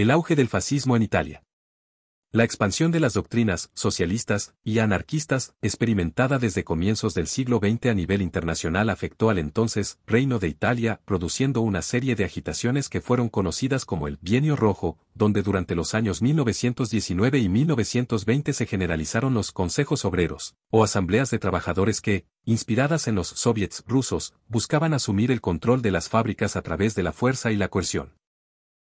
El auge del fascismo en Italia. La expansión de las doctrinas socialistas y anarquistas, experimentada desde comienzos del siglo XX a nivel internacional, afectó al entonces Reino de Italia, produciendo una serie de agitaciones que fueron conocidas como el Bienio Rojo, donde durante los años 1919 y 1920 se generalizaron los consejos obreros, o asambleas de trabajadores que, inspiradas en los soviets rusos, buscaban asumir el control de las fábricas a través de la fuerza y la coerción.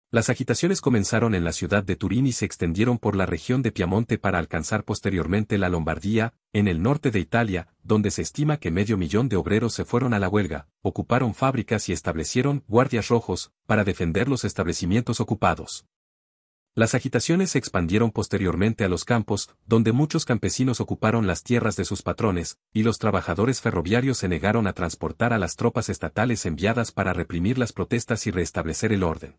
Las agitaciones comenzaron en la ciudad de Turín y se extendieron por la región de Piamonte para alcanzar posteriormente la Lombardía, en el norte de Italia, donde se estima que medio millón de obreros se fueron a la huelga, ocuparon fábricas y establecieron guardias rojos para defender los establecimientos ocupados. Las agitaciones se expandieron posteriormente a los campos, donde muchos campesinos ocuparon las tierras de sus patrones, y los trabajadores ferroviarios se negaron a transportar a las tropas estatales enviadas para reprimir las protestas y restablecer el orden.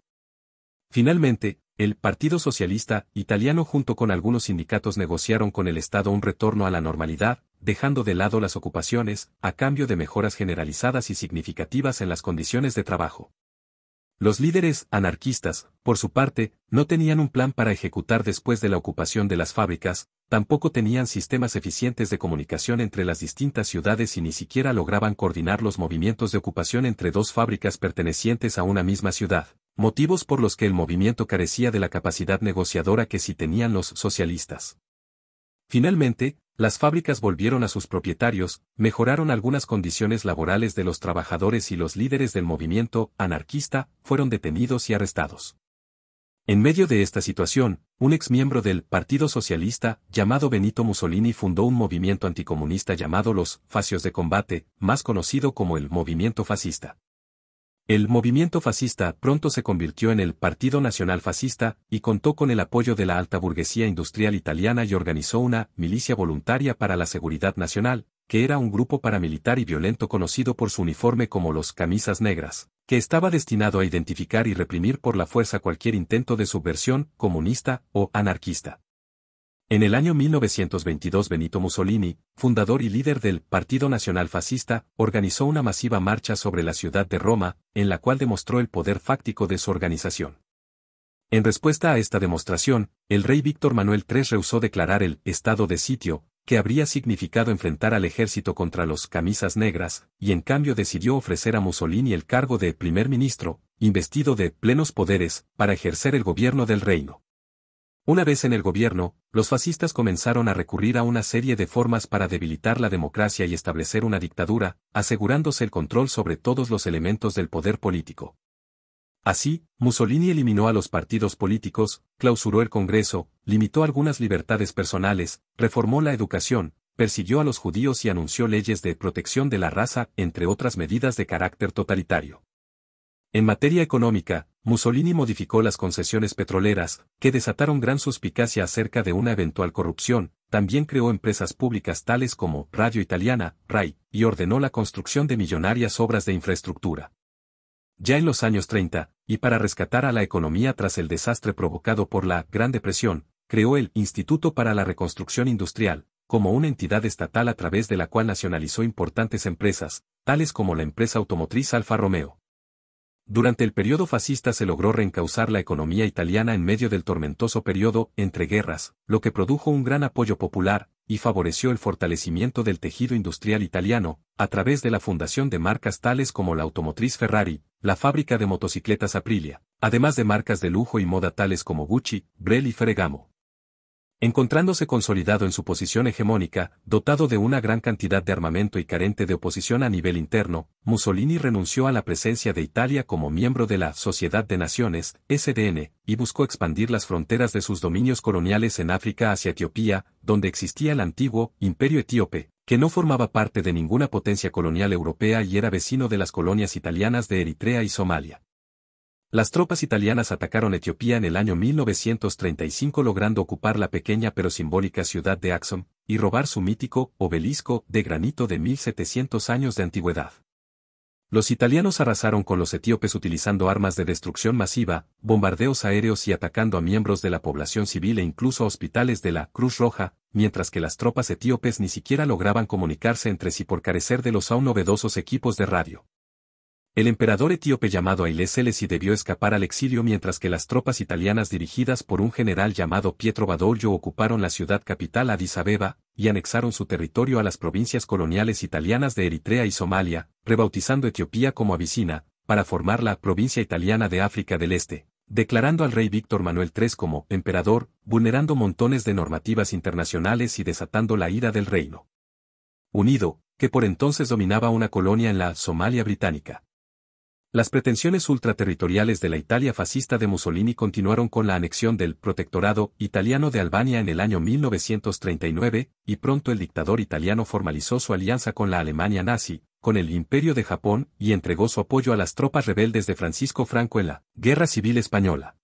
Finalmente, el Partido Socialista Italiano junto con algunos sindicatos negociaron con el Estado un retorno a la normalidad, dejando de lado las ocupaciones, a cambio de mejoras generalizadas y significativas en las condiciones de trabajo. Los líderes anarquistas, por su parte, no tenían un plan para ejecutar después de la ocupación de las fábricas, tampoco tenían sistemas eficientes de comunicación entre las distintas ciudades y ni siquiera lograban coordinar los movimientos de ocupación entre dos fábricas pertenecientes a una misma ciudad motivos por los que el movimiento carecía de la capacidad negociadora que sí tenían los socialistas. Finalmente, las fábricas volvieron a sus propietarios, mejoraron algunas condiciones laborales de los trabajadores y los líderes del movimiento anarquista fueron detenidos y arrestados. En medio de esta situación, un exmiembro del Partido Socialista, llamado Benito Mussolini, fundó un movimiento anticomunista llamado los Facios de Combate, más conocido como el Movimiento Fascista. El movimiento fascista pronto se convirtió en el Partido Nacional Fascista y contó con el apoyo de la alta burguesía industrial italiana y organizó una milicia voluntaria para la seguridad nacional, que era un grupo paramilitar y violento conocido por su uniforme como los camisas negras, que estaba destinado a identificar y reprimir por la fuerza cualquier intento de subversión comunista o anarquista. En el año 1922 Benito Mussolini, fundador y líder del Partido Nacional Fascista, organizó una masiva marcha sobre la ciudad de Roma, en la cual demostró el poder fáctico de su organización. En respuesta a esta demostración, el rey Víctor Manuel III rehusó declarar el estado de sitio, que habría significado enfrentar al ejército contra los camisas negras, y en cambio decidió ofrecer a Mussolini el cargo de primer ministro, investido de plenos poderes, para ejercer el gobierno del reino. Una vez en el gobierno, los fascistas comenzaron a recurrir a una serie de formas para debilitar la democracia y establecer una dictadura, asegurándose el control sobre todos los elementos del poder político. Así, Mussolini eliminó a los partidos políticos, clausuró el Congreso, limitó algunas libertades personales, reformó la educación, persiguió a los judíos y anunció leyes de protección de la raza, entre otras medidas de carácter totalitario. En materia económica, Mussolini modificó las concesiones petroleras, que desataron gran suspicacia acerca de una eventual corrupción, también creó empresas públicas tales como Radio Italiana, RAI, y ordenó la construcción de millonarias obras de infraestructura. Ya en los años 30, y para rescatar a la economía tras el desastre provocado por la Gran Depresión, creó el Instituto para la Reconstrucción Industrial, como una entidad estatal a través de la cual nacionalizó importantes empresas, tales como la empresa automotriz Alfa Romeo. Durante el periodo fascista se logró reencauzar la economía italiana en medio del tormentoso periodo entre guerras, lo que produjo un gran apoyo popular, y favoreció el fortalecimiento del tejido industrial italiano, a través de la fundación de marcas tales como la automotriz Ferrari, la fábrica de motocicletas Aprilia, además de marcas de lujo y moda tales como Gucci, Brel y Ferragamo. Encontrándose consolidado en su posición hegemónica, dotado de una gran cantidad de armamento y carente de oposición a nivel interno, Mussolini renunció a la presencia de Italia como miembro de la Sociedad de Naciones, SDN, y buscó expandir las fronteras de sus dominios coloniales en África hacia Etiopía, donde existía el antiguo Imperio Etíope, que no formaba parte de ninguna potencia colonial europea y era vecino de las colonias italianas de Eritrea y Somalia. Las tropas italianas atacaron Etiopía en el año 1935 logrando ocupar la pequeña pero simbólica ciudad de Axum, y robar su mítico obelisco de granito de 1700 años de antigüedad. Los italianos arrasaron con los etíopes utilizando armas de destrucción masiva, bombardeos aéreos y atacando a miembros de la población civil e incluso a hospitales de la Cruz Roja, mientras que las tropas etíopes ni siquiera lograban comunicarse entre sí por carecer de los aún novedosos equipos de radio. El emperador etíope llamado Haile Selassie debió escapar al exilio mientras que las tropas italianas dirigidas por un general llamado Pietro Badoglio ocuparon la ciudad capital Addis Abeba, y anexaron su territorio a las provincias coloniales italianas de Eritrea y Somalia, rebautizando Etiopía como Abisina, para formar la provincia italiana de África del Este, declarando al rey Víctor Manuel III como emperador, vulnerando montones de normativas internacionales y desatando la ira del reino unido, que por entonces dominaba una colonia en la Somalia británica. Las pretensiones ultraterritoriales de la Italia fascista de Mussolini continuaron con la anexión del protectorado italiano de Albania en el año 1939, y pronto el dictador italiano formalizó su alianza con la Alemania nazi, con el Imperio de Japón y entregó su apoyo a las tropas rebeldes de Francisco Franco en la Guerra Civil Española.